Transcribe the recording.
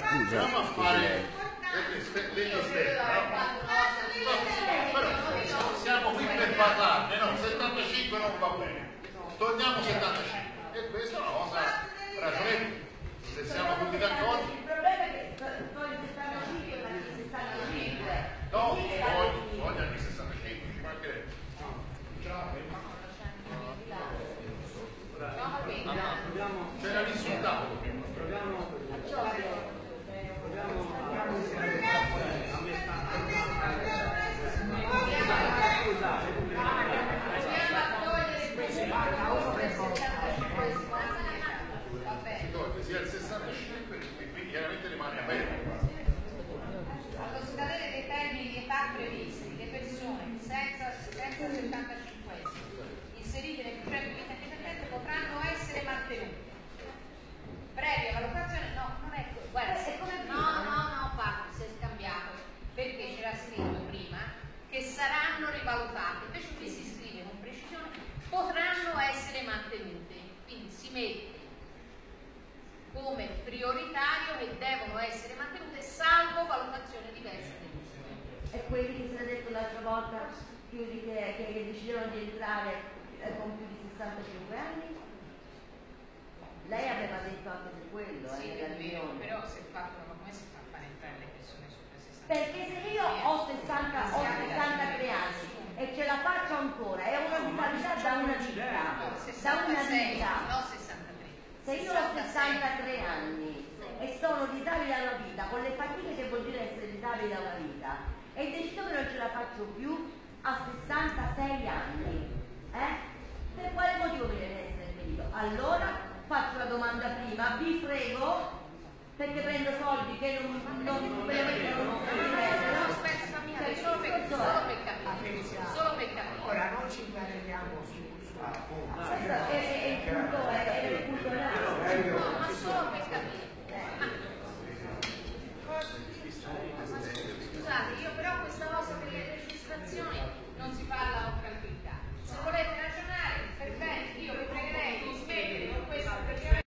proviamo a fare degli step, però siamo qui per parlarne, no? 75 non va bene, torniamo 75 e questa è una cosa ragionevole, se siamo tutti d'accordo. Il problema è che togli 75 ma di 65. No, voglio, voglio anni 65, ci mancherebbe. C'era l'insultato. Proviamo, sia il 65 e quindi chiaramente rimane aperto. Allo scadere dei termini di età previsti, le persone senza, senza 75 inserite nel progetto di vita indipendente potranno essere mantenute. Previa valutazione, no, non è così. Guarda, se come no, no, no, Paolo, si è scambiato, perché c'era scritto prima che saranno rivalutate, invece qui si scrive con precisione, potranno essere mantenute. Quindi si mette prioritario che devono essere mantenute salvo valutazione diversa E quelli che si è detto l'altra volta, quelli che, che, che decidevano di entrare eh, con più di 65 anni? Lei aveva detto anche su quello, Sì, eh, è nella vero, però se fatto ma come si fa a fare entrare le persone sopra 60 Perché se io ho, 60, ho 63 anni e ce la faccio ancora, è una disabilità da una vita, No, da 66, una vita. No 63. Se io ho 63 anni e sono disabile alla vita, con le fatiche che vuol dire essere disabile alla vita, e decido che non ce la faccio più a 66 anni, eh? Per quale motivo mi deve essere impedito? Allora faccio la domanda prima, vi frego, perché prendo soldi che non, non, non No, posso aspetta, fammi solo per, questo solo è. per capire, solo per capire. Ora non